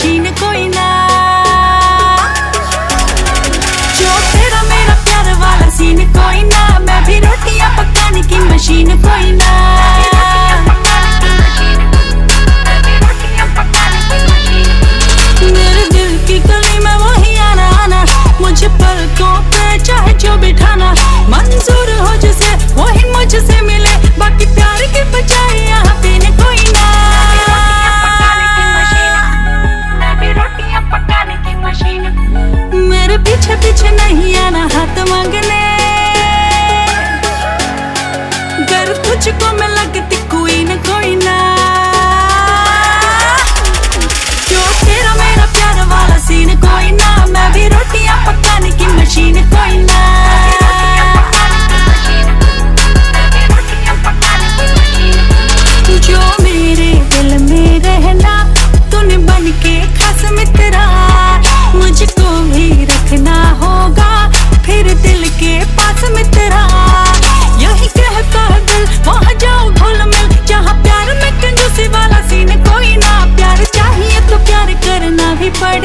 Machine कोई ना। जो तेरा मेरा प्यार वाला सीन कोई ना। मैं भी रोटियाँ पकाने की मशीन कोई ना। मेरे दिल की गली में वही आना आना। मुझे चाहे जो बिठाना। मंजूर हो जिसे, वही मुझसे मिले। बाकी प्यार के बजाय tu comme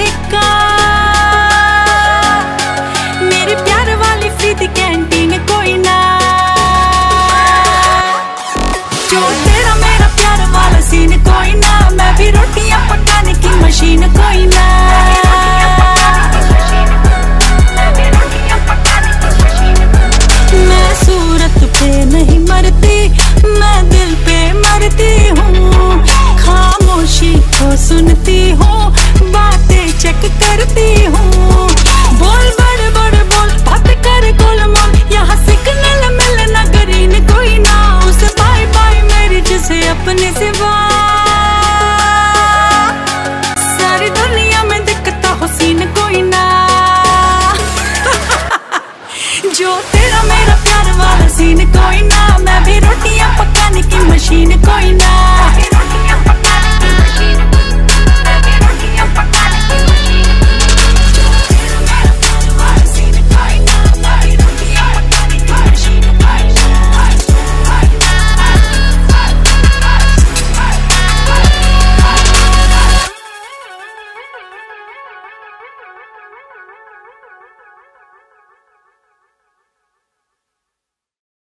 thích ca scene कोई ना